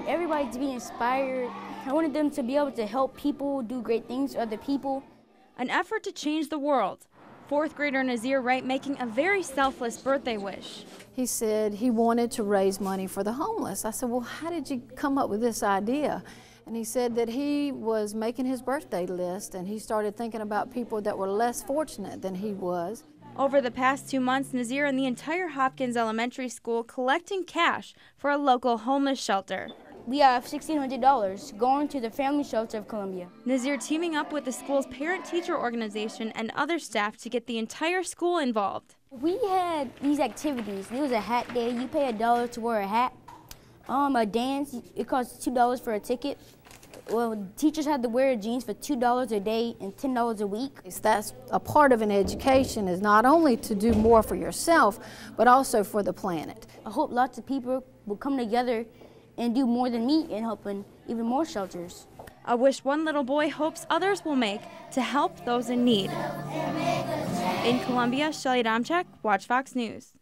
wanted everybody to be inspired. I wanted them to be able to help people, do great things for other people. An effort to change the world. Fourth grader Nazir Wright making a very selfless birthday wish. He said he wanted to raise money for the homeless. I said, Well, how did you come up with this idea? And he said that he was making his birthday list and he started thinking about people that were less fortunate than he was. Over the past two months, Nazir and the entire Hopkins Elementary School collecting cash for a local homeless shelter. We have $1,600 going to the Family Shelter of Columbia. Nazir teaming up with the school's parent teacher organization and other staff to get the entire school involved. We had these activities. There was a hat day. You pay a dollar to wear a hat. Um, a dance, it costs $2 for a ticket. Well, teachers had to wear jeans for $2 a day and $10 a week. That's a part of an education is not only to do more for yourself, but also for the planet. I hope lots of people will come together and do more than me in helping even more shelters. A wish one little boy hopes others will make to help those in need. In Columbia, Shelly Domchek, WACH Fox News.